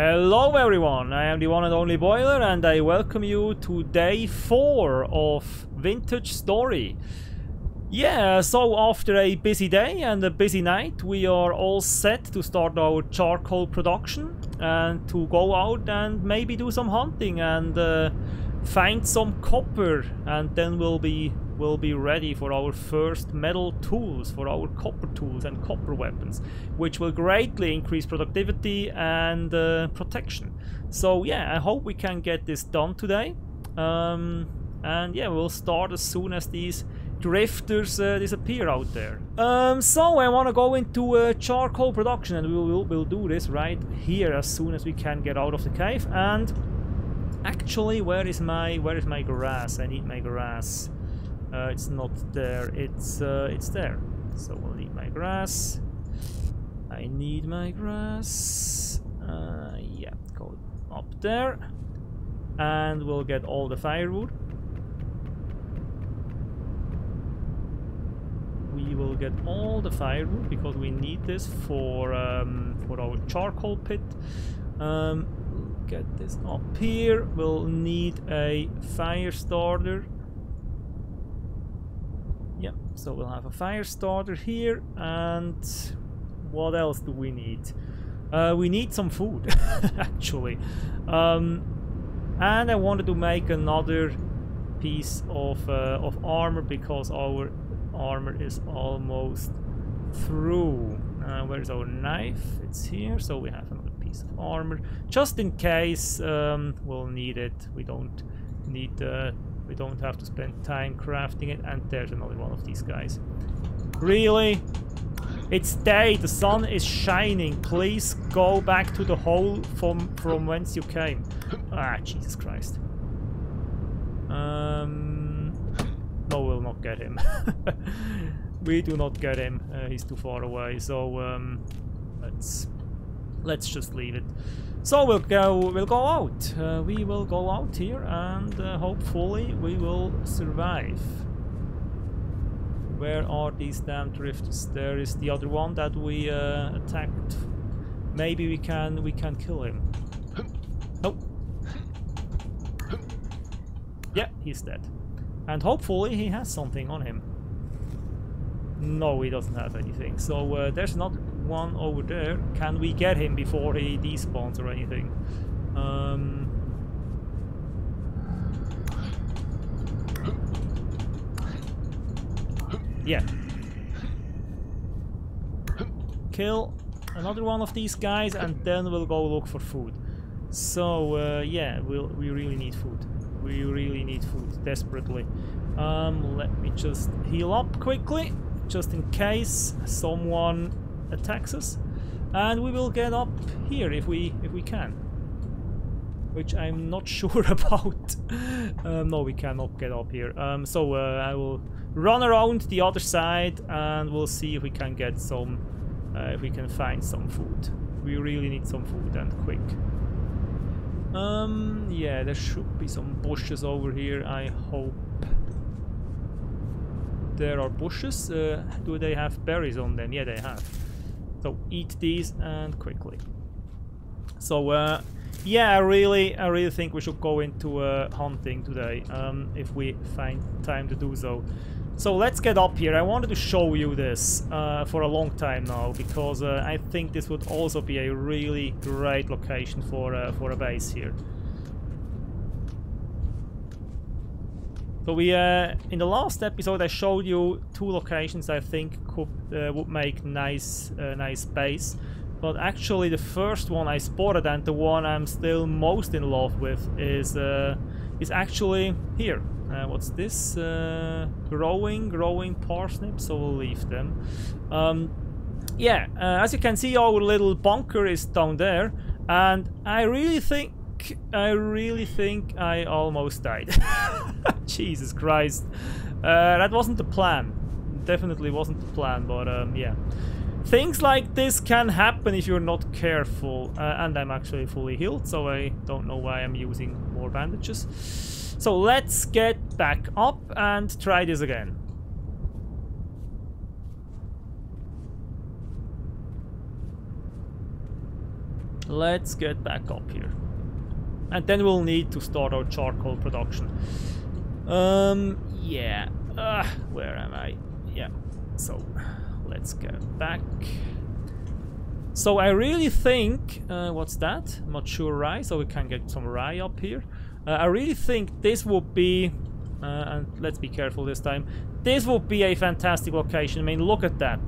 Hello everyone, I am the one and only Boiler and I welcome you to day 4 of Vintage Story. Yeah, so after a busy day and a busy night we are all set to start our charcoal production and to go out and maybe do some hunting and uh, find some copper and then we'll be will be ready for our first metal tools, for our copper tools and copper weapons, which will greatly increase productivity and uh, protection. So yeah, I hope we can get this done today. Um, and yeah, we'll start as soon as these drifters uh, disappear out there. Um, so I want to go into uh, charcoal production and we'll, we'll, we'll do this right here as soon as we can get out of the cave and actually where is my where is my grass? I need my grass. Uh, it's not there. It's uh, it's there. So we'll need my grass. I need my grass. Uh, yeah, go up there, and we'll get all the firewood. We will get all the firewood because we need this for um, for our charcoal pit. Um, get this up here. We'll need a fire starter so we'll have a fire starter here and what else do we need? Uh, we need some food, actually. Um, and I wanted to make another piece of, uh, of armor because our armor is almost through. Uh, where's our knife? It's here, so we have another piece of armor. Just in case um, we'll need it. We don't need uh, we don't have to spend time crafting it. And there's another one of these guys. Really? It's day. The sun is shining. Please go back to the hole from, from whence you came. Ah, Jesus Christ. Um, no, we'll not get him. we do not get him. Uh, he's too far away. So um, let's let's just leave it. So we'll go, we'll go out. Uh, we will go out here and uh, hopefully we will survive. Where are these damn drifters? There is the other one that we uh, attacked. Maybe we can we can kill him. Nope. Yeah, he's dead. And hopefully he has something on him. No, he doesn't have anything. So uh, there's another one over there. Can we get him before he despawns or anything? Um, yeah. Kill another one of these guys and then we'll go look for food. So uh, yeah, we'll, we really need food. We really need food desperately. Um, let me just heal up quickly, just in case someone attacks us. And we will get up here if we if we can. Which I'm not sure about. um, no, we cannot get up here. Um, so uh, I will run around the other side and we'll see if we can get some, uh, if we can find some food. We really need some food and quick. Um, yeah, there should be some bushes over here, I hope. There are bushes. Uh, do they have berries on them? Yeah, they have. So eat these and quickly. So uh, yeah, I really, I really think we should go into uh, hunting today um, if we find time to do so. So let's get up here. I wanted to show you this uh, for a long time now because uh, I think this would also be a really great location for uh, for a base here. So we, uh, in the last episode, I showed you two locations I think could uh, would make nice, uh, nice base. But actually, the first one I spotted and the one I'm still most in love with is uh, is actually here. Uh, what's this? Uh, growing, growing parsnips. So we'll leave them. Um, yeah, uh, as you can see, our little bunker is down there, and I really think I really think I almost died. Jesus Christ. Uh, that wasn't the plan. Definitely wasn't the plan, but um, yeah. Things like this can happen if you're not careful. Uh, and I'm actually fully healed, so I don't know why I'm using more bandages. So let's get back up and try this again. Let's get back up here. And then we'll need to start our charcoal production. Um, yeah. Uh, where am I? Yeah. So, let's go back. So I really think, uh, what's that? Sure rye, so we can get some rye up here. Uh, I really think this would be, uh, and let's be careful this time, this would be a fantastic location. I mean, look at that.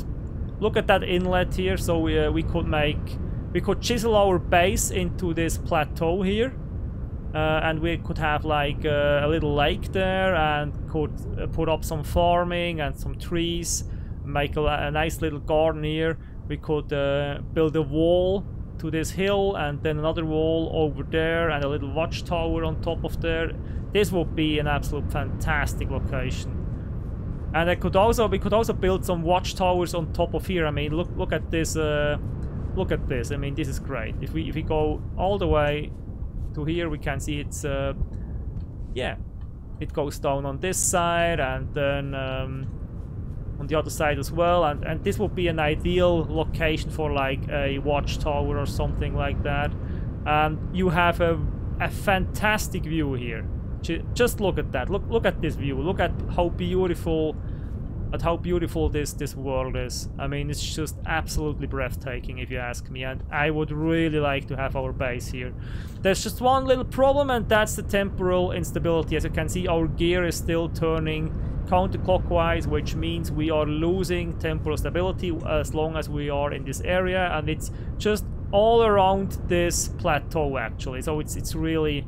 Look at that inlet here, so we, uh, we could make, we could chisel our base into this plateau here. Uh, and we could have like uh, a little lake there and could uh, put up some farming and some trees make a, a nice little garden here we could uh, build a wall to this hill and then another wall over there and a little watchtower on top of there. This would be an absolute fantastic location. And I could also we could also build some watchtowers on top of here. I mean, look look at this. Uh, look at this. I mean, this is great. If we if we go all the way to here, we can see it's uh, yeah, it goes down on this side and then. Um, on the other side as well. And, and this would be an ideal location for like a watchtower or something like that. And you have a, a fantastic view here. Just look at that. Look look at this view. Look at how beautiful at how beautiful this this world is. I mean, it's just absolutely breathtaking if you ask me, and I would really like to have our base here. There's just one little problem, and that's the temporal instability. As you can see, our gear is still turning counterclockwise, which means we are losing temporal stability as long as we are in this area, and it's just all around this plateau actually. So it's it's really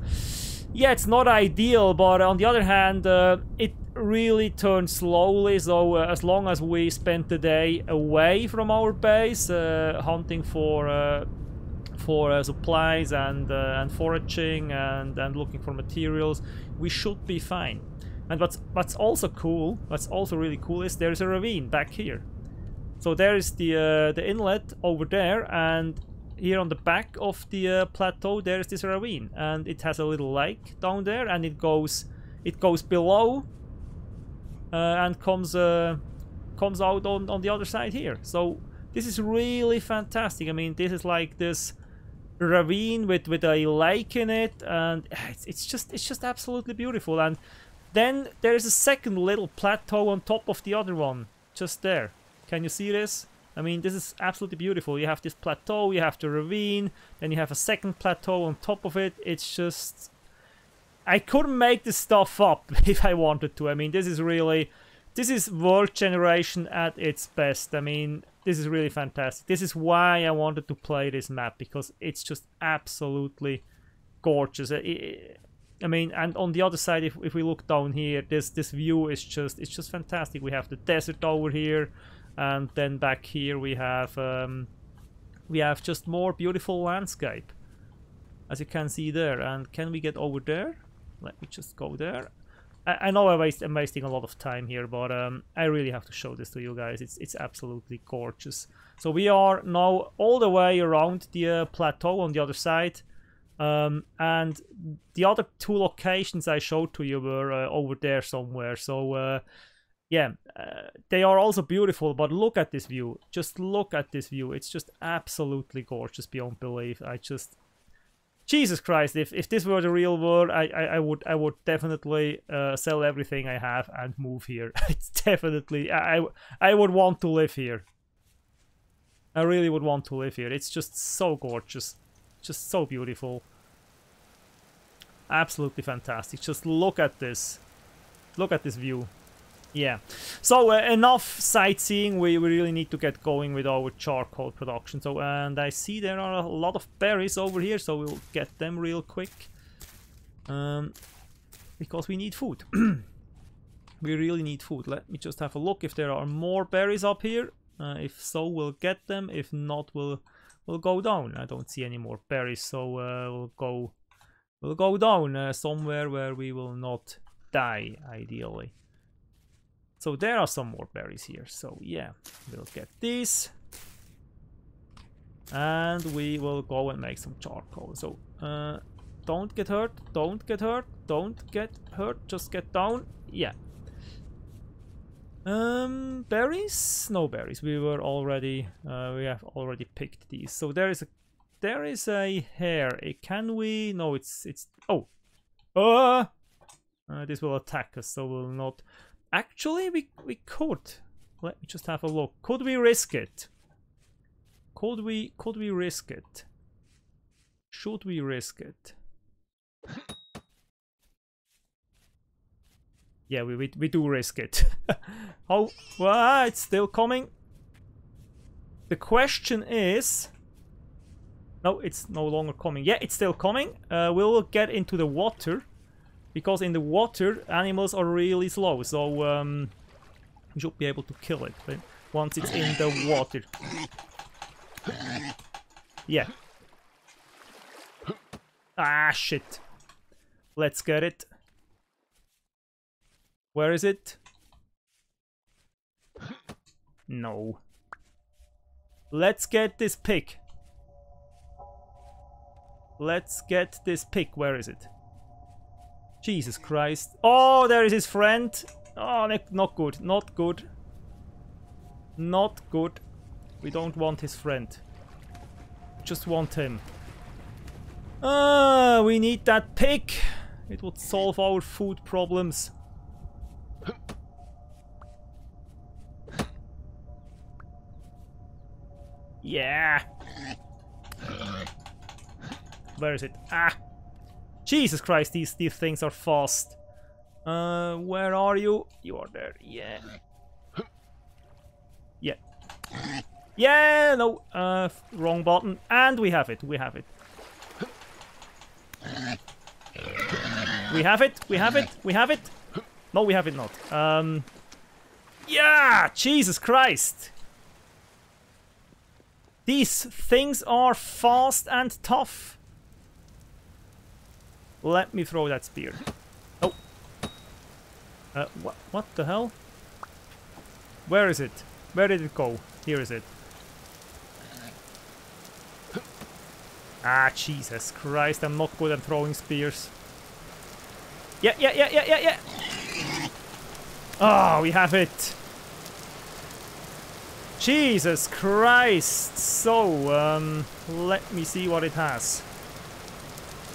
yeah, it's not ideal, but on the other hand, uh, it really turn slowly. So uh, as long as we spend the day away from our base, uh, hunting for uh, for uh, supplies and uh, and foraging and and looking for materials, we should be fine. And what's what's also cool, what's also really cool is there's a ravine back here. So there is the the inlet over there, and here on the back of the uh, plateau there is this ravine, and it has a little lake down there, and it goes it goes below and comes uh, comes out on on the other side here. So this is really fantastic. I mean, this is like this ravine with with a lake in it, and it's, it's just it's just absolutely beautiful. And then there's a second little plateau on top of the other one, just there. Can you see this? I mean, this is absolutely beautiful. You have this plateau, you have the ravine, then you have a second plateau on top of it. It's just... I couldn't make this stuff up if I wanted to. I mean, this is really... This is world generation at its best. I mean, this is really fantastic. This is why I wanted to play this map, because it's just absolutely gorgeous. It, I mean, and on the other side, if, if we look down here, this this view is just it's just fantastic. We have the desert over here, and then back here we have um, we have just more beautiful landscape, as you can see there. And can we get over there? Let me just go there. I, I know I waste, I'm wasting a lot of time here, but um, I really have to show this to you guys. It's it's absolutely gorgeous. So we are now all the way around the uh, plateau on the other side. Um, and the other two locations I showed to you were uh, over there somewhere. So uh, yeah, uh, they are also beautiful. But look at this view. Just look at this view. It's just absolutely gorgeous beyond belief. I just Jesus Christ! If if this were the real world, I I, I would I would definitely uh, sell everything I have and move here. it's definitely I I would want to live here. I really would want to live here. It's just so gorgeous, just so beautiful. Absolutely fantastic. Just look at this. Look at this view. Yeah. So uh, enough sightseeing. We, we really need to get going with our charcoal production. So and I see there are a lot of berries over here, so we'll get them real quick. Um, because we need food. we really need food. Let me just have a look if there are more berries up here. Uh, if so, we'll get them. If not, we'll we'll go down. I don't see any more berries, so uh, we'll go We'll go down uh, somewhere where we will not die, ideally. So there are some more berries here. So yeah, we'll get these. And we will go and make some charcoal. So uh, don't get hurt, don't get hurt, don't get hurt, just get down. Yeah. Um, berries? No berries. We were already, uh, we have already picked these. So there is a there is a hare. Eh, Can we? No, it's it's. Oh, uh, uh, this will attack us, so we'll not. Actually, we we could. Let me just have a look. Could we risk it? Could we could we risk it? Should we risk it? Yeah, we, we, we do risk it. oh, well, it's still coming. The question is... No, it's no longer coming. Yeah, it's still coming. Uh, we'll get into the water. Because in the water, animals are really slow. So, um, we should be able to kill it. But once it's in the water. Yeah. Ah, shit. Let's get it. Where is it? No. Let's get this pig. Let's get this pig. Where is it? Jesus Christ. Oh, there is his friend. Oh, not good. Not good. Not good. We don't want his friend. Just want him. Ah, we need that pig. It would solve our food problems. Yeah. Where is it? Ah! Jesus Christ, these, these things are fast. Uh, where are you? You are there, yeah. Yeah. Yeah, no, uh, wrong button. And we have it, we have it. We have it, we have it, we have it. No, we have it not. Um, yeah, Jesus Christ. These things are fast and tough. Let me throw that spear. Oh. Uh, wh what the hell? Where is it? Where did it go? Here is it. Ah, Jesus Christ, I'm not good at throwing spears. Yeah, yeah, yeah, yeah, yeah, yeah. Oh, we have it. Jesus Christ! So, um, let me see what it has.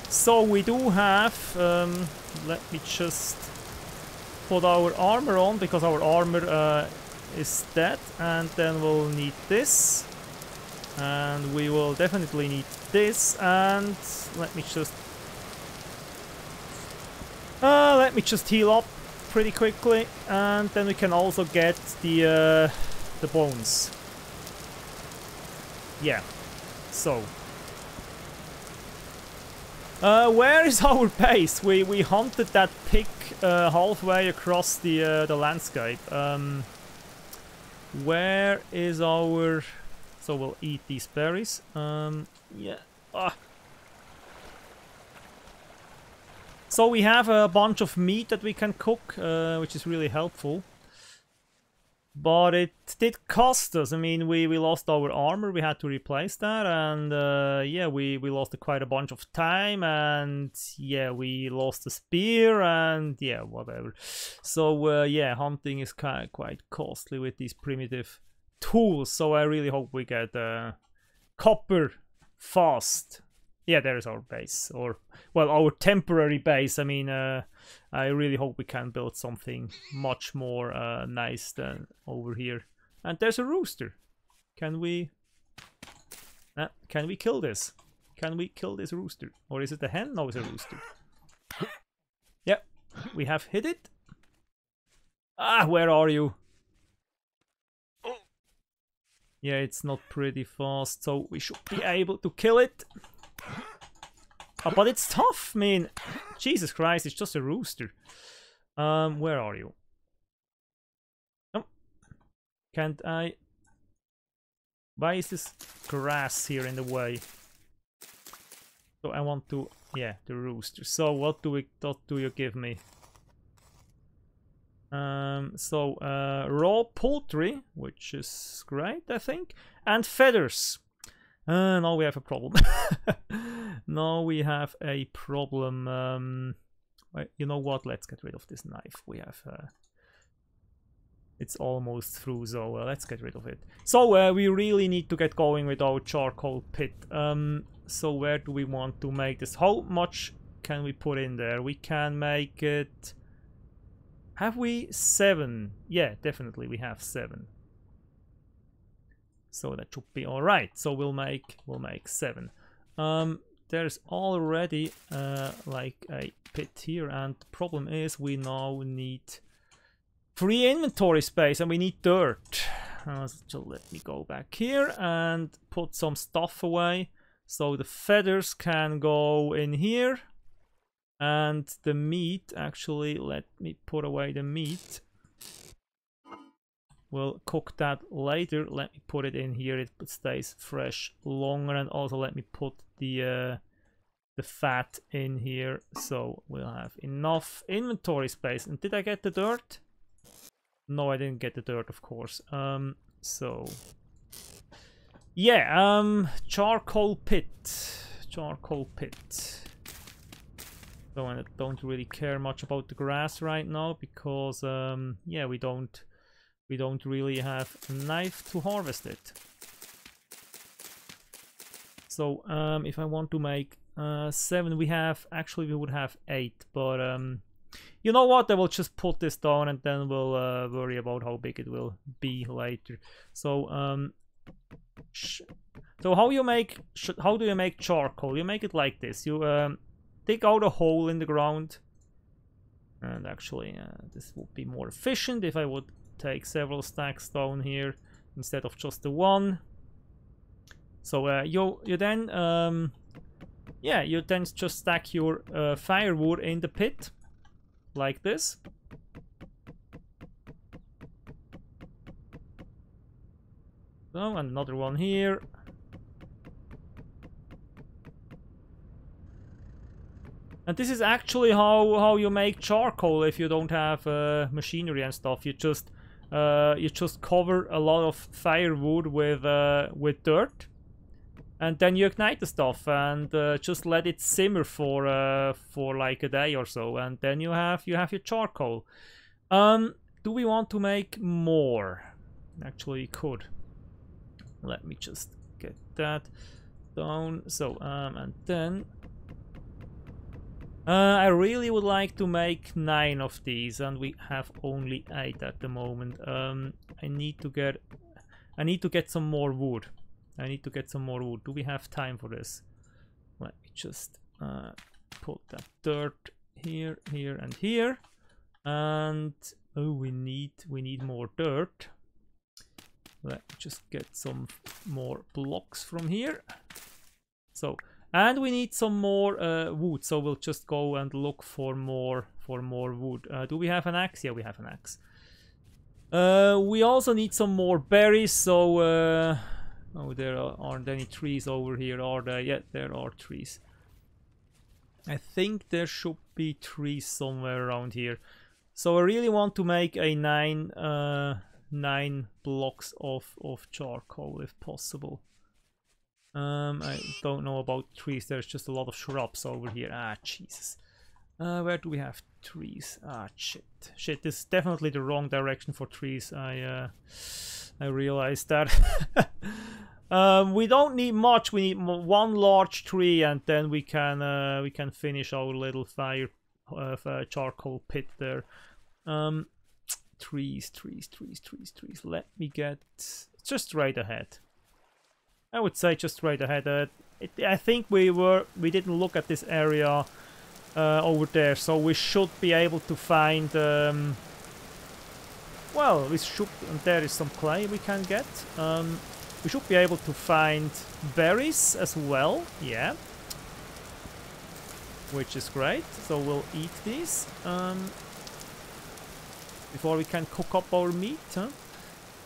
So we do have, um, let me just put our armor on, because our armor uh, is dead, and then we'll need this. And we will definitely need this, and let me just... Uh, let me just heal up pretty quickly, and then we can also get the... Uh, the bones. Yeah. So. Uh, where is our base? We we hunted that pig uh, halfway across the uh, the landscape. Um, where is our? So we'll eat these berries. Um, yeah. Ah. So we have a bunch of meat that we can cook, uh, which is really helpful. But it did cost us. I mean, we, we lost our armor. We had to replace that. And uh, yeah, we, we lost quite a bunch of time. And yeah, we lost the spear. And yeah, whatever. So uh, yeah, hunting is quite, quite costly with these primitive tools. So I really hope we get uh, copper fast. Yeah, there is our base. Or, well, our temporary base. I mean, uh, I really hope we can build something much more uh, nice than over here. And there's a rooster. Can we... Uh, can we kill this? Can we kill this rooster? Or is it a hen? No, it's a rooster. yep, we have hit it. Ah, where are you? Oh yeah, it's not pretty fast, so we should be able to kill it. Oh, but it's tough, I mean. Jesus Christ, it's just a rooster. Um, where are you? Oh, can't I? Why is this grass here in the way? So I want to, yeah, the rooster. So what do we, what do you give me? Um, so uh, raw poultry, which is great, I think, and feathers. Uh, now we have a problem. now we have a problem. Um, you know what? Let's get rid of this knife. We have. Uh, it's almost through, so uh, let's get rid of it. So uh, we really need to get going with our charcoal pit. Um, So where do we want to make this? How much can we put in there? We can make it... Have we seven? Yeah, definitely we have seven. So that should be all right. So we'll make we'll make seven. Um, there's already uh, like a pit here, and the problem is we now need free inventory space, and we need dirt. Uh, so let me go back here and put some stuff away. So the feathers can go in here. And the meat, actually, let me put away the meat. We'll cook that later. Let me put it in here. It stays fresh longer. And also let me put the uh, the fat in here. So we'll have enough inventory space. And did I get the dirt? No, I didn't get the dirt, of course. Um, so... Yeah, um, charcoal pit. Charcoal pit. So I don't really care much about the grass right now because, um, yeah, we don't we don't really have a knife to harvest it. So um, if I want to make uh, seven, we have, actually we would have eight, but um, you know what, I will just put this down and then we'll uh, worry about how big it will be later. So, um, so how you make, how do you make charcoal? You make it like this, you um, dig out a hole in the ground, and actually uh, this would be more efficient if I would take several stacks down here instead of just the one. So uh, you you then um, yeah you then just stack your uh, firewood in the pit like this. So another one here. And this is actually how, how you make charcoal if you don't have uh, machinery and stuff. You just uh, you just cover a lot of firewood with uh, with dirt, and then you ignite the stuff and uh, just let it simmer for uh, for like a day or so, and then you have you have your charcoal. Um, do we want to make more? Actually, could. Let me just get that down. So um, and then uh, I really would like to make nine of these, and we have only eight at the moment. Um, I need to get, I need to get some more wood. I need to get some more wood. Do we have time for this? Let me just uh, put that dirt here, here, and here. And oh, we need we need more dirt. Let me just get some more blocks from here. So and we need some more uh, wood, so we'll just go and look for more for more wood. Uh, do we have an axe? Yeah, we have an axe. Uh, we also need some more berries, so... Uh, oh, there aren't any trees over here, are there? Yeah, there are trees. I think there should be trees somewhere around here. So I really want to make a nine, uh, nine blocks of, of charcoal if possible. Um, I don't know about trees. There's just a lot of shrubs over here. Ah, Jesus. Uh, where do we have trees? Ah, shit. Shit, this is definitely the wrong direction for trees. I, uh, I realized that. um, we don't need much. We need one large tree, and then we can, uh, we can finish our little fire, uh, charcoal pit there. Um, trees, trees, trees, trees, trees. Let me get just right ahead. I would say just right ahead. Uh, it, I think we were we didn't look at this area uh, over there, so we should be able to find. Um, well, we should. And there is some clay we can get. Um, we should be able to find berries as well. Yeah, which is great. So we'll eat these um, before we can cook up our meat. Huh?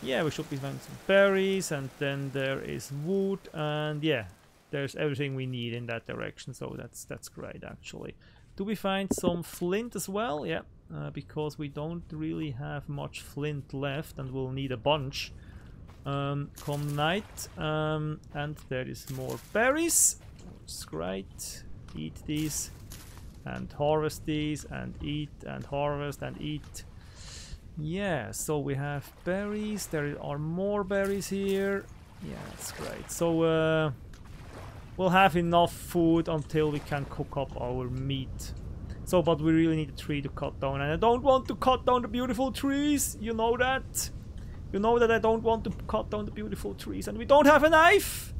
Yeah, we should be finding some berries, and then there is wood, and yeah, there's everything we need in that direction, so that's that's great, actually. Do we find some flint as well? Yeah, uh, because we don't really have much flint left, and we'll need a bunch. Um, come night, um, and there is more berries. That's great. Eat these, and harvest these, and eat, and harvest, and eat. Yeah, so we have berries. There are more berries here. Yeah, that's great. So, uh, we'll have enough food until we can cook up our meat. So, but we really need a tree to cut down. And I don't want to cut down the beautiful trees. You know that. You know that I don't want to cut down the beautiful trees. And we don't have a knife.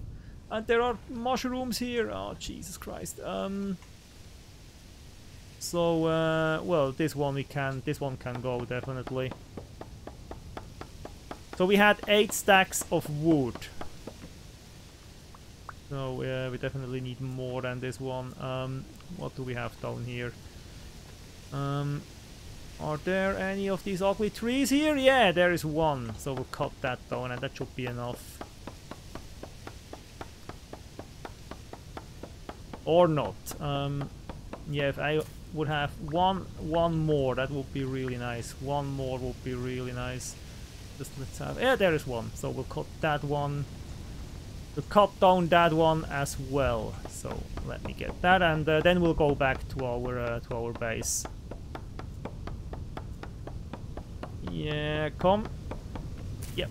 And there are mushrooms here. Oh, Jesus Christ. Um... So, uh, well, this one we can, this one can go, definitely. So we had 8 stacks of wood. So uh, we definitely need more than this one. Um, what do we have down here? Um, are there any of these ugly trees here? Yeah, there is one. So we'll cut that down and that should be enough. Or not. Um, yeah, if I would have one one more, that would be really nice. One more would be really nice. Just let's have... Yeah, there is one. So we'll cut that one. We'll cut down that one as well. So let me get that and uh, then we'll go back to our, uh, to our base. Yeah, come. Yep.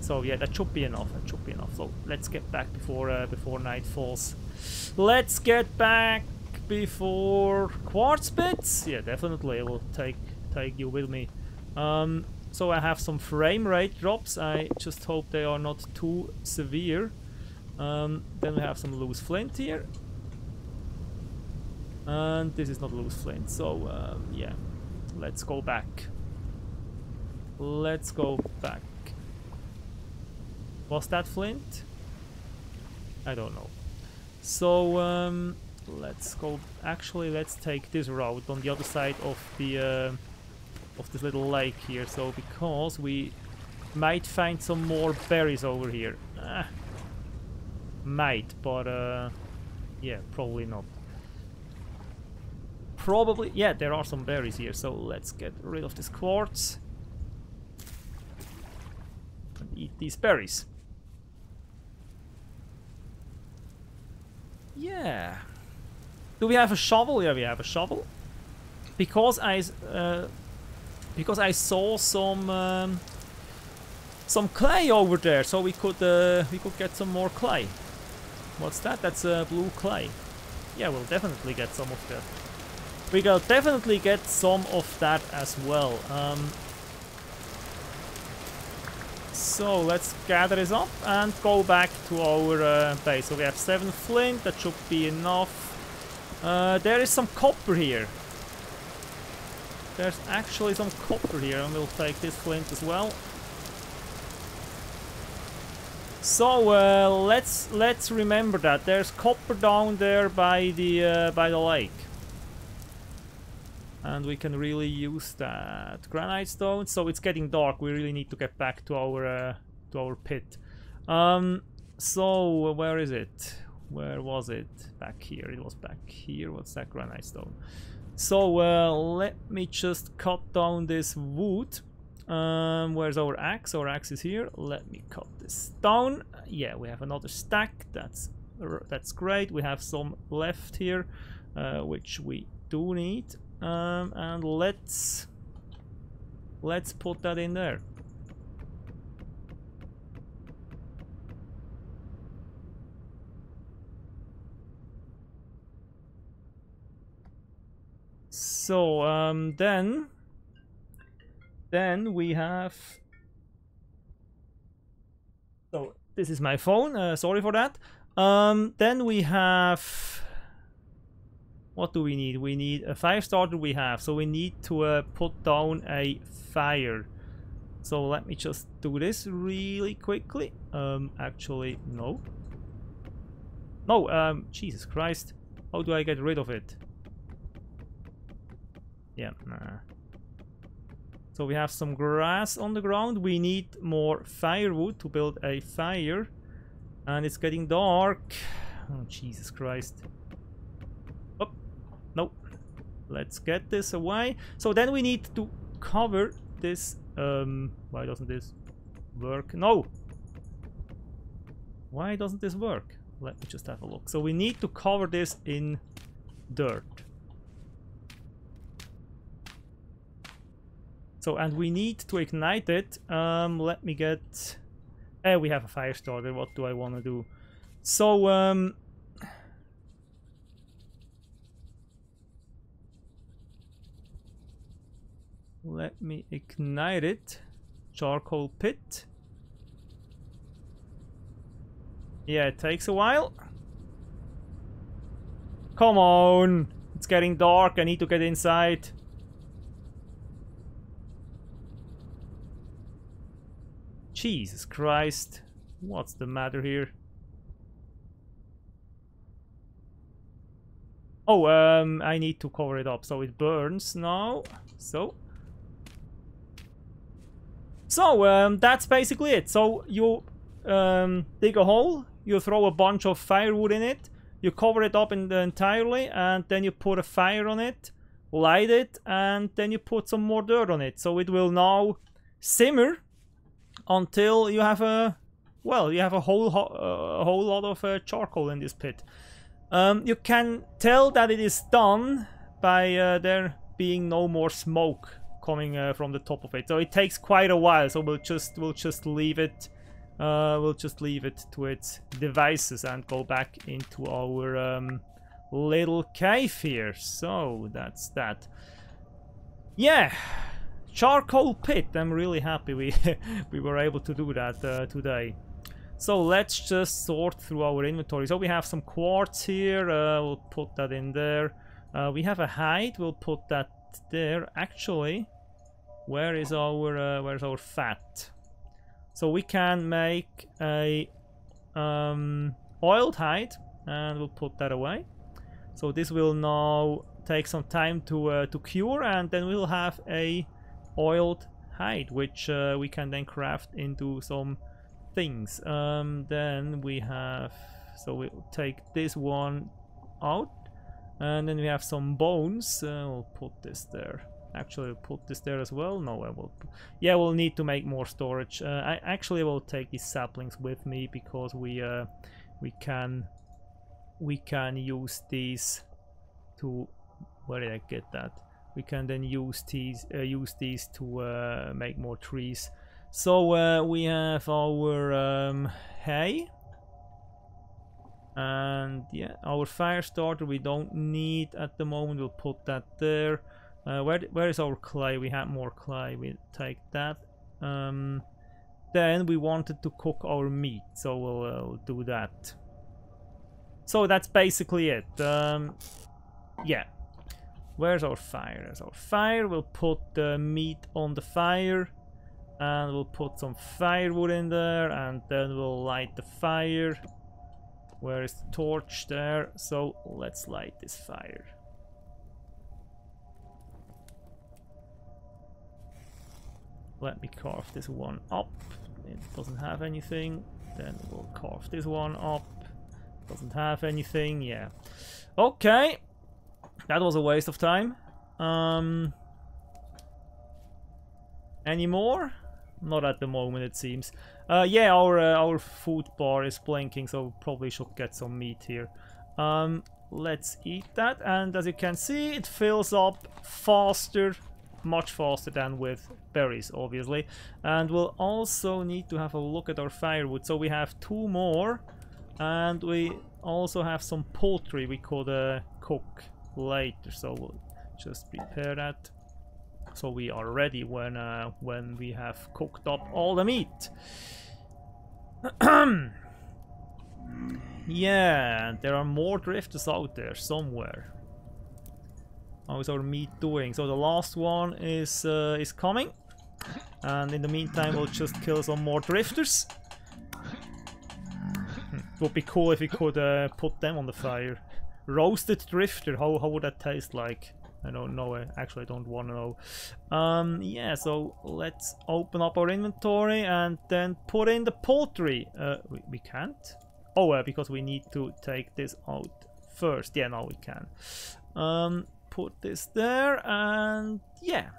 So yeah, that should be enough. That should be enough. So let's get back before uh, before night falls. Let's get back before quartz bits. Yeah, definitely. I will take take you with me. Um, so I have some frame rate drops. I just hope they are not too severe. Um, then we have some loose flint here. And this is not loose flint, so um, yeah. Let's go back. Let's go back. Was that flint? I don't know. So, um, let's go... Actually, let's take this route on the other side of the... Uh, of this little lake here. So, because we might find some more berries over here. Ah, might, but uh, yeah, probably not. Probably, yeah, there are some berries here, so let's get rid of this quartz. And eat these berries. Yeah. Do we have a shovel? Yeah, we have a shovel. Because I, uh, because I saw some um, some clay over there, so we could uh, we could get some more clay. What's that? That's uh, blue clay. Yeah, we'll definitely get some of that. We will definitely get some of that as well. Um, so let's gather this up and go back to our uh, base. So we have seven flint, that should be enough. Uh, there is some copper here. There's actually some copper here and we'll take this flint as well. So uh, let's let's remember that there's copper down there by the uh, by the lake and we can really use that granite stone. So it's getting dark. We really need to get back to our uh, to our pit. Um so where is it? Where was it? Back here. It was back here. What's that granite stone? So uh, let me just cut down this wood. Um, where's our axe? Our axe is here. Let me cut this down. Yeah we have another stack. That's that's great. We have some left here uh, which we do need um, and let's let's put that in there. So um, then, then we have. So this is my phone. Uh, sorry for that. Um, then we have what do we need? We need a fire starter we have, so we need to uh, put down a fire. So let me just do this really quickly. Um, actually, no. No, um, Jesus Christ. How do I get rid of it? Yeah, nah. So we have some grass on the ground. We need more firewood to build a fire. And it's getting dark. Oh, Jesus Christ. Nope. Let's get this away. So then we need to cover this. Um, why doesn't this work? No! Why doesn't this work? Let me just have a look. So we need to cover this in dirt. So, and we need to ignite it. Um, let me get Eh, we have a fire starter. What do I want to do? So, um... Let me ignite it. Charcoal pit. Yeah, it takes a while. Come on! It's getting dark, I need to get inside. Jesus Christ. What's the matter here? Oh, um, I need to cover it up so it burns now. So. So, um, that's basically it. So, you um, dig a hole, you throw a bunch of firewood in it, you cover it up in the entirely, and then you put a fire on it, light it, and then you put some more dirt on it. So it will now simmer until you have a well, you have a whole uh, a whole lot of uh, charcoal in this pit. Um, you can tell that it is done by uh, there being no more smoke coming uh, from the top of it. So it takes quite a while. So we'll just we'll just leave it. Uh, we'll just leave it to its devices and go back into our um, little cave here. So that's that. Yeah, charcoal pit. I'm really happy we we were able to do that uh, today. So let's just sort through our inventory. So we have some quartz here. Uh, we'll put that in there. Uh, we have a hide. We'll put that there. Actually, where is our uh, where's our fat? So we can make a um, oiled hide, and we'll put that away. So this will now take some time to uh, to cure, and then we'll have a oiled hide, which uh, we can then craft into some things. Um, then we have, so we'll take this one out, and then we have some bones. Uh, we'll put this there. Actually, we'll put this there as well. No, I will. Yeah, we'll need to make more storage. Uh, I actually will take these saplings with me because we uh, we can we can use these to. Where did I get that? we can then use these uh, use these to uh, make more trees so uh, we have our um, hay and yeah our fire starter we don't need at the moment we'll put that there uh, where where is our clay we have more clay we take that um, then we wanted to cook our meat so we'll, uh, do that so that's basically it um, yeah Where's our fire? There's our fire. We'll put the meat on the fire. And we'll put some firewood in there. And then we'll light the fire. Where is the torch? There. So let's light this fire. Let me carve this one up. It doesn't have anything. Then we'll carve this one up. Doesn't have anything. Yeah. Okay. That was a waste of time. Um, any more? Not at the moment, it seems. Uh, yeah, our uh, our food bar is blinking, so probably should get some meat here. Um, let's eat that, and as you can see, it fills up faster, much faster than with berries, obviously. And we'll also need to have a look at our firewood. So we have two more, and we also have some poultry we could uh, cook later so we'll just prepare that so we are ready when uh, when we have cooked up all the meat yeah there are more drifters out there somewhere. How is our meat doing. So the last one is uh, is coming. And in the meantime we'll just kill some more drifters. It would be cool if we could uh, put them on the fire. Roasted drifter, how, how would that taste like? I don't know, Actually, I don't want to know. Um, yeah, so let's open up our inventory and then put in the poultry. Uh, we, we can't? Oh, uh, because we need to take this out first. Yeah, now we can. Um, put this there and yeah.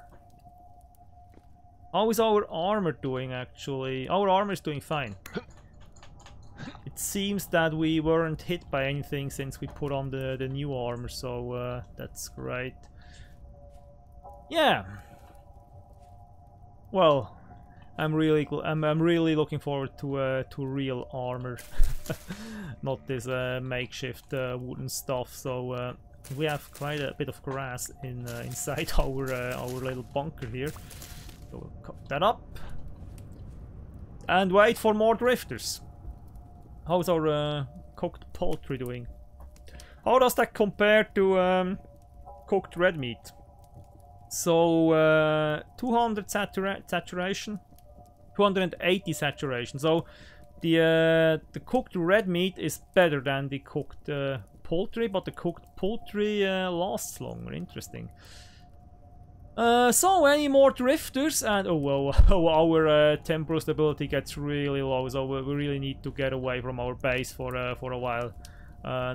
How is our armor doing actually? Our armor is doing fine. It seems that we weren't hit by anything since we put on the, the new armor, so uh, that's great. Yeah. Well, I'm really I'm, I'm really looking forward to uh, to real armor, not this uh, makeshift uh, wooden stuff. So uh, we have quite a bit of grass in uh, inside our uh, our little bunker here. So we'll cut that up and wait for more drifters. How's our cooked poultry doing? How does that compare to um, cooked red meat? So uh, 200 satura saturation, 280 saturation. So the uh, the cooked red meat is better than the cooked uh, poultry, but the cooked poultry uh, lasts longer. Interesting. Uh, so any more drifters and oh well oh, our uh, temporal stability gets really low so we really need to get away from our base for for a while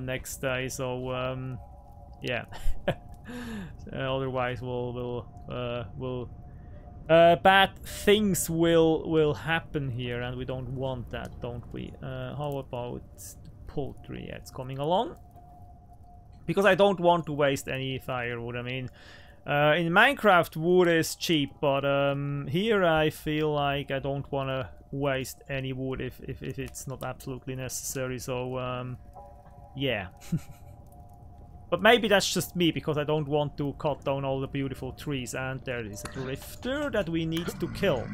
next day so um, yeah otherwise we'll will uh, will uh, bad things will will happen here and we don't want that don't we how about poultry yeah, it's coming along because I don't want to waste any firewood I mean uh, in Minecraft, wood is cheap, but um, here I feel like I don't want to waste any wood if, if, if, it's not absolutely necessary, so um, yeah. but maybe that's just me, because I don't want to cut down all the beautiful trees, and there is a drifter that we need to kill.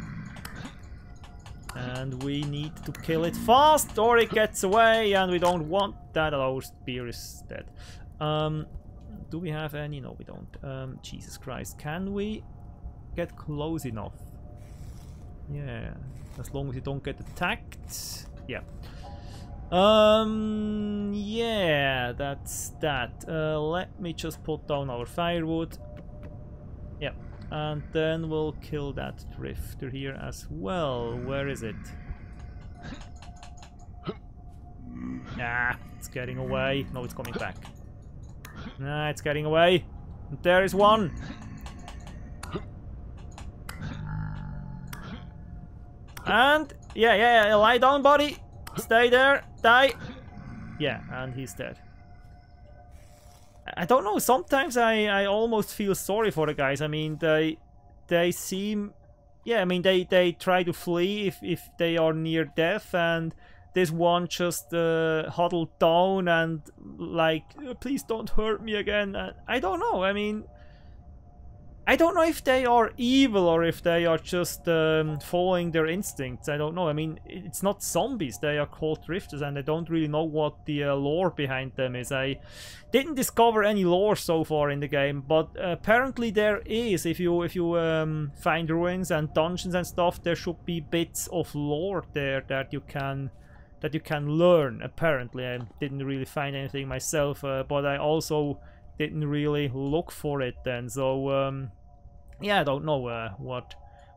And we need to kill it fast, or it gets away, and we don't want that. Our spear is dead. Um, do we have any? No, we don't. Um, Jesus Christ. Can we get close enough? Yeah. As long as you don't get attacked. Yeah. Um, yeah, that's that. Uh, let me just put down our firewood. Yeah. And then we'll kill that drifter here as well. Where is it? Ah, it's getting away. No, it's coming back. Nah, it's getting away. There is one. And, yeah, yeah, yeah, lie down, buddy. Stay there, die. Yeah, and he's dead. I don't know, sometimes I, I almost feel sorry for the guys. I mean, they they seem... Yeah, I mean, they, they try to flee if, if they are near death and this one just uh, huddled down and like, please don't hurt me again. I don't know. I mean, I don't know if they are evil or if they are just um, following their instincts. I don't know. I mean, it's not zombies. They are called drifters and I don't really know what the uh, lore behind them is. I didn't discover any lore so far in the game, but apparently there is. If you if you um, find ruins and dungeons and stuff, there should be bits of lore there that you can that you can learn apparently I didn't really find anything myself uh, but I also didn't really look for it then. So um, yeah I don't know uh, what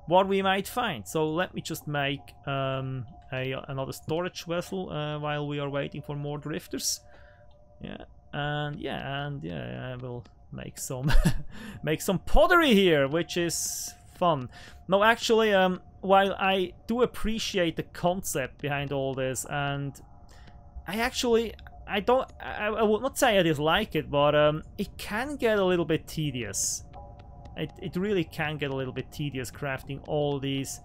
what we might find. So let me just make um, a, another storage vessel uh, while we are waiting for more drifters. Yeah and yeah and yeah I will make some make some pottery here which is fun. No actually um while I do appreciate the concept behind all this, and I actually, I don't, I, I would not say I dislike it, but um, it can get a little bit tedious. It, it really can get a little bit tedious crafting all these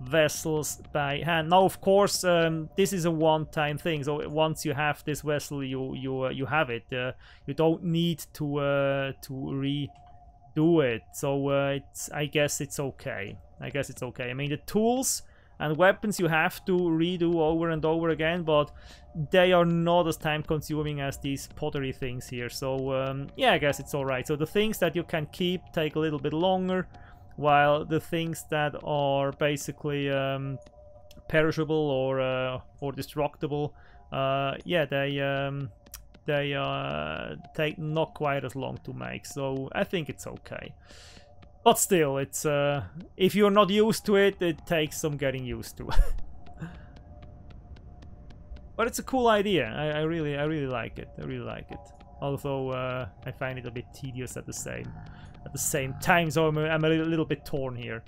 vessels by hand. Now, of course, um, this is a one-time thing. So once you have this vessel, you you uh, you have it. Uh, you don't need to uh, to redo it. So uh, it's I guess it's okay. I guess it's okay. I mean, the tools and weapons you have to redo over and over again, but they are not as time consuming as these pottery things here. So um, yeah, I guess it's alright. So the things that you can keep take a little bit longer, while the things that are basically um, perishable or uh, or destructible, uh, yeah, they um, they uh, take not quite as long to make. So I think it's okay. But still, it's uh, if you're not used to it, it takes some getting used to. but it's a cool idea. I, I, really, I really like it. I really like it. Although uh, I find it a bit tedious at the same, at the same time. So I'm a, I'm a little, bit torn here.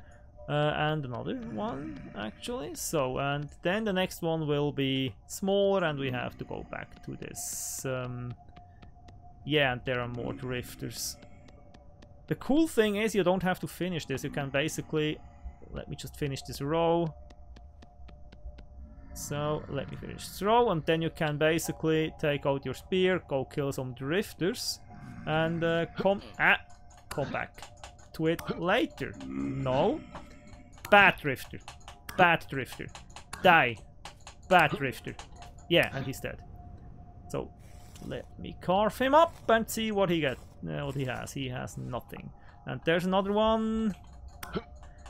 Uh, and another one actually. So and then the next one will be smaller, and we have to go back to this. Um, yeah, and there are more drifters. The cool thing is you don't have to finish this. You can basically let me just finish this row. So let me finish this row and then you can basically take out your spear, go kill some drifters and uh, come ah, come back to it later. No. Bad drifter. Bad drifter. Die. Bad drifter. Yeah, and he's dead. So let me carve him up and see what he get. Uh, what he has. He has nothing. And there's another one.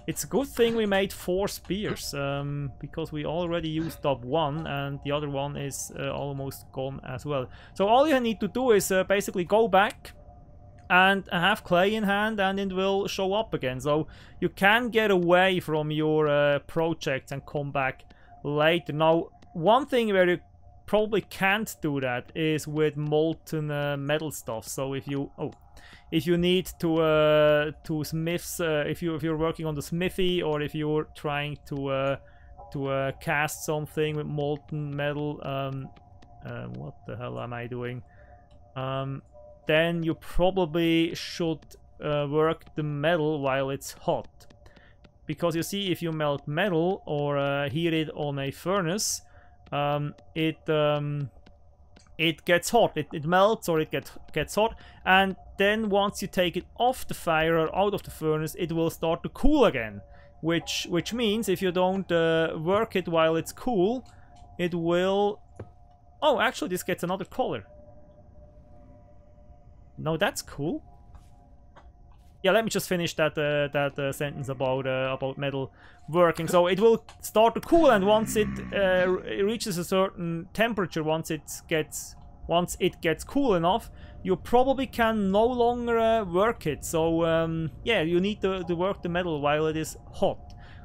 It's a good thing we made four spears, um, because we already used up one and the other one is uh, almost gone as well. So all you need to do is uh, basically go back and have clay in hand and it will show up again. So you can get away from your uh, projects and come back later. Now, one thing where you probably can't do that is with molten uh, metal stuff. So if you... Oh, if you need to uh, to smiths, uh, if you if you're working on the smithy, or if you're trying to uh, to uh, cast something with molten metal, um, uh, what the hell am I doing? Um, then you probably should uh, work the metal while it's hot, because you see, if you melt metal or heat it on a furnace, um, it um, it gets hot. It, it melts or it get, gets hot. And then once you take it off the fire or out of the furnace, it will start to cool again. Which, which means if you don't uh, work it while it's cool, it will... Oh, actually this gets another color. No, that's cool yeah, let me just finish that uh, that uh, sentence about uh, about metal working. So it will start to cool, and once it, uh, it reaches a certain temperature, once it gets once it gets cool enough, you probably can no longer uh, work it. So um, yeah, you need to, to work the metal while it is hot.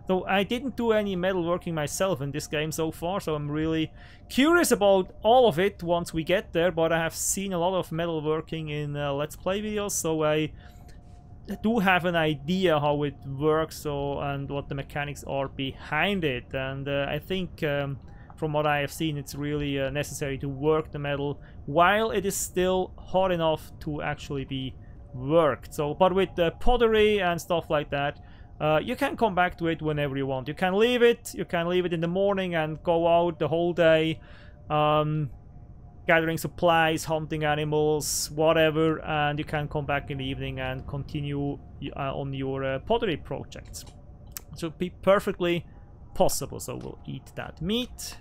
So I didn't do any metal working myself in this game so far, so I'm really curious about all of it once we get there, but I have seen a lot of metal working in uh, Let's Play videos, so I do have an idea how it works so and what the mechanics are behind it and uh, I think um, from what I have seen it's really uh, necessary to work the metal while it is still hot enough to actually be worked. So but with the pottery and stuff like that uh, you can come back to it whenever you want. You can leave it you can leave it in the morning and go out the whole day. Um, gathering supplies, hunting animals, whatever, and you can come back in the evening and continue uh, on your uh, pottery projects. So be perfectly possible. So we'll eat that meat.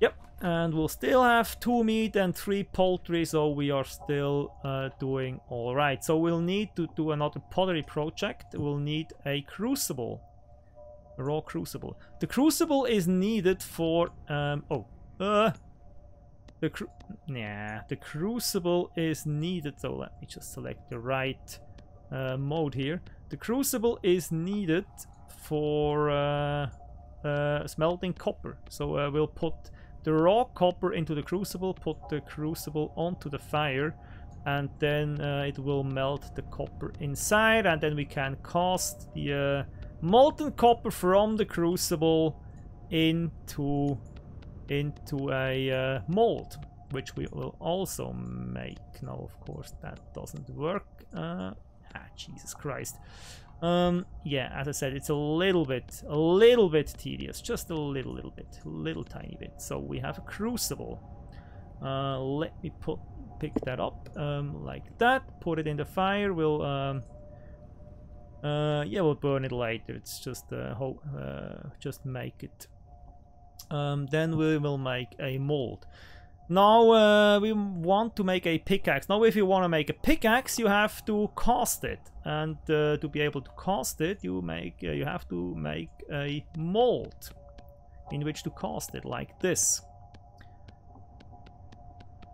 Yep, and we'll still have two meat and three poultry, so we are still uh, doing all right. So we'll need to do another pottery project. We'll need a crucible, a raw crucible. The crucible is needed for um, oh. Uh, the cru yeah, the crucible is needed. So let me just select the right uh, mode here. The crucible is needed for uh, uh, smelting copper. So uh, we'll put the raw copper into the crucible, put the crucible onto the fire, and then uh, it will melt the copper inside, and then we can cast the uh, molten copper from the crucible into into a uh, mold, which we will also make. Now, of course, that doesn't work. Uh, ah, Jesus Christ. Um, yeah, as I said, it's a little bit, a little bit tedious, just a little, little bit, little tiny bit. So we have a crucible. Uh, let me put pick that up um, like that, put it in the fire. We'll, um, uh, yeah, we'll burn it later. It's just, uh, uh just make it um, then we will make a mold. Now uh, we want to make a pickaxe. Now if you want to make a pickaxe, you have to cast it. And uh, to be able to cast it, you make uh, you have to make a mold in which to cast it, like this.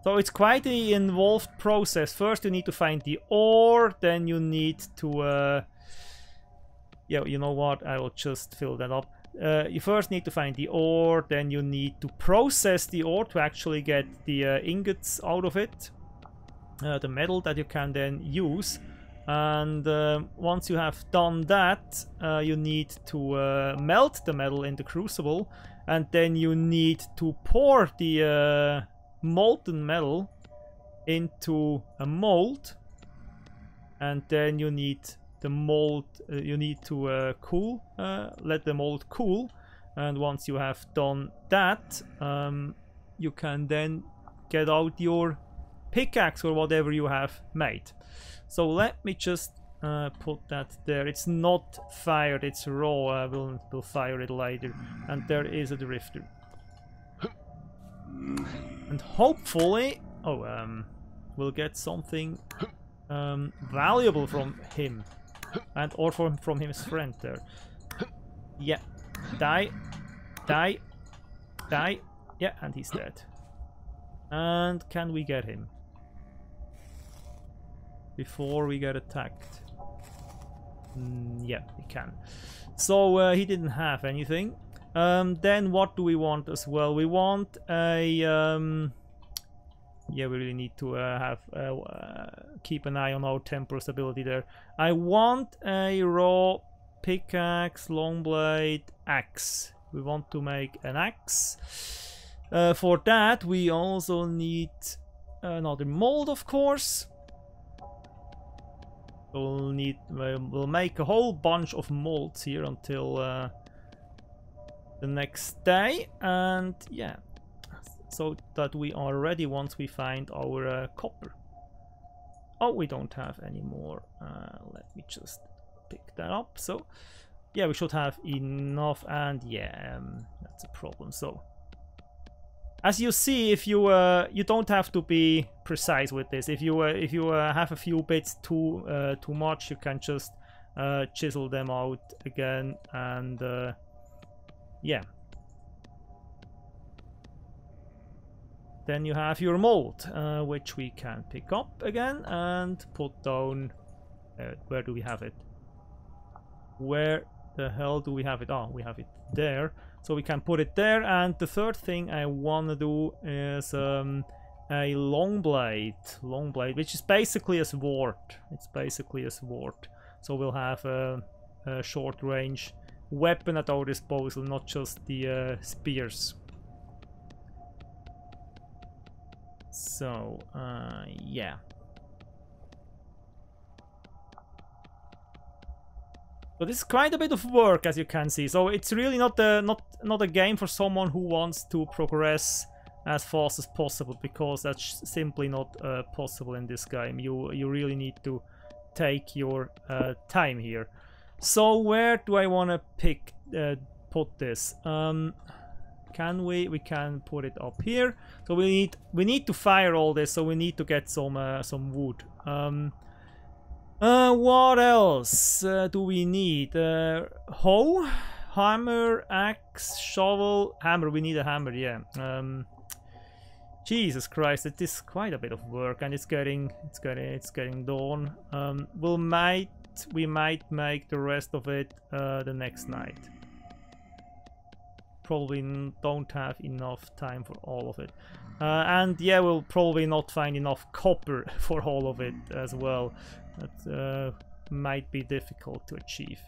So it's quite an involved process. First you need to find the ore, then you need to... Uh, yeah, you know what, I will just fill that up. Uh, you first need to find the ore, then you need to process the ore to actually get the uh, ingots out of it, uh, the metal that you can then use. And uh, once you have done that, uh, you need to uh, melt the metal in the crucible, and then you need to pour the molten metal into a mold, and then you need the mold uh, you need to uh, cool uh, let the mold cool. And once you have done that um, you can then get out your pickaxe or whatever you have made. So let me just uh, put that there. It's not fired it's raw. I will, will fire it later. And there is a drifter. And hopefully oh um we'll get something um, valuable from him and or from from his friend there. Yeah. Die. Die. Die. Yeah and he's dead. And can we get him? Before we get attacked. Mm, yeah we can. So uh, he didn't have anything. Um, then what do we want as well? We want a um, yeah, we really need to uh, have uh, uh, keep an eye on our temporal stability there. I want a raw pickaxe, long blade, axe. We want to make an axe. Uh, for that, we also need another mold, of course. We'll need. We'll make a whole bunch of molds here until uh, the next day, and yeah, so that we are ready once we find our uh, copper. Oh, we don't have any more. Uh, let me just pick that up. So, yeah, we should have enough, and yeah, um, that's a problem. So, as you see, if you uh, you don't have to be precise with this. If you uh, if you uh, have a few bits too uh, too much, you can just chisel them out again, and yeah, Then you have your mold, uh, which we can pick up again and put down. Uh, where do we have it? Where the hell do we have it? Oh, we have it there. So we can put it there. And the third thing I want to do is um, a long blade. Long blade, which is basically a sword. It's basically a sword. So we'll have a, a short range weapon at our disposal, not just the uh, spears. So, uh, yeah. But is quite a bit of work, as you can see. So it's really not a not not a game for someone who wants to progress as fast as possible, because that's simply not uh, possible in this game. You you really need to take your uh, time here. So where do I want to pick uh, put this? Um, can we? We can put it up here. So we need we need to fire all this. So we need to get some uh, some wood. Um, uh, what else uh, do we need? Uh, hoe, hammer, axe, shovel, hammer. We need a hammer. Yeah. Um, Jesus Christ, it is quite a bit of work, and it's getting it's getting it's getting dawn. Um, we'll might we might make the rest of it uh, the next night probably don't have enough time for all of it. Uh, and yeah, we'll probably not find enough copper for all of it as well. That uh, might be difficult to achieve.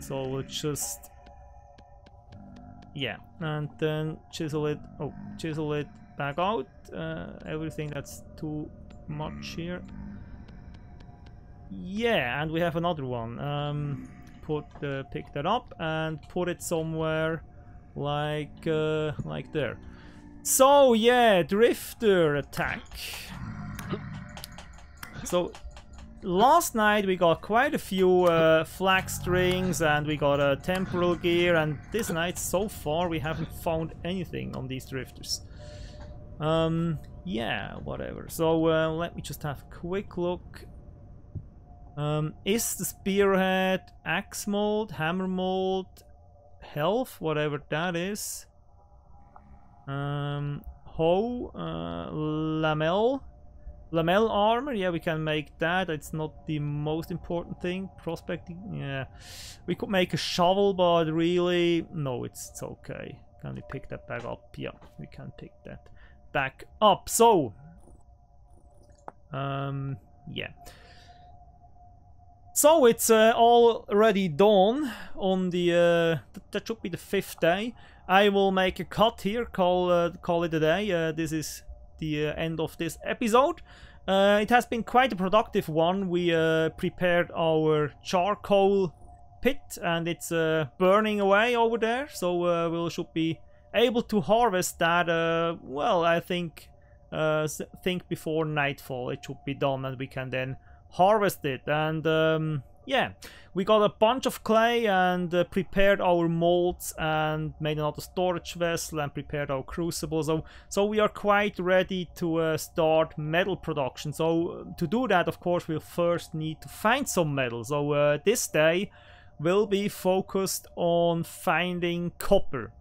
So we'll just... Yeah, and then chisel it, oh, chisel it back out. Uh, everything that's too much here. Yeah, and we have another one. Um, put uh, pick that up and put it somewhere like uh, like there. So yeah, drifter attack. So last night we got quite a few uh, flag strings and we got a temporal gear and this night so far we haven't found anything on these drifters. Um, yeah, whatever. So uh, let me just have a quick look. Um, is the spearhead axe mold, hammer mold, helve, whatever that is. Um, hoe, uh, lamel, lamel armor. Yeah, we can make that. It's not the most important thing. Prospecting. Yeah, we could make a shovel, but really, no, it's, it's okay. Can we pick that back up? Yeah, we can pick that back up. So, um, yeah. So it's uh, already dawn on the, uh, that should be the fifth day. I will make a cut here, call, uh, call it a day. Uh, this is the uh, end of this episode. Uh, it has been quite a productive one. We prepared our charcoal pit and it's burning away over there. So we should be able to harvest that, well, I think, think before nightfall it should be done and we can then harvest it. And um, yeah, we got a bunch of clay and uh, prepared our molds and made another storage vessel and prepared our crucible. So, so we are quite ready to uh, start metal production. So to do that, of course, we'll first need to find some metal. So uh, this day will be focused on finding copper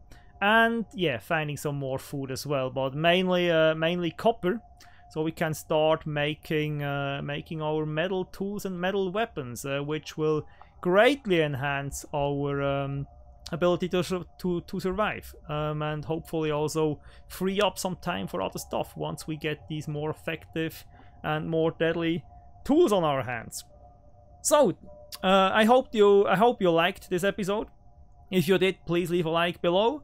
and yeah finding some more food as well but mainly uh, mainly copper so we can start making uh, making our metal tools and metal weapons uh, which will greatly enhance our um, ability to, to, to survive um, and hopefully also free up some time for other stuff once we get these more effective and more deadly tools on our hands. So uh, I hope you I hope you liked this episode. If you did please leave a like below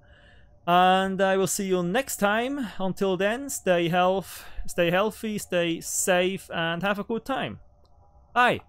and I will see you next time. Until then, stay health, stay healthy, stay safe, and have a good time. Bye.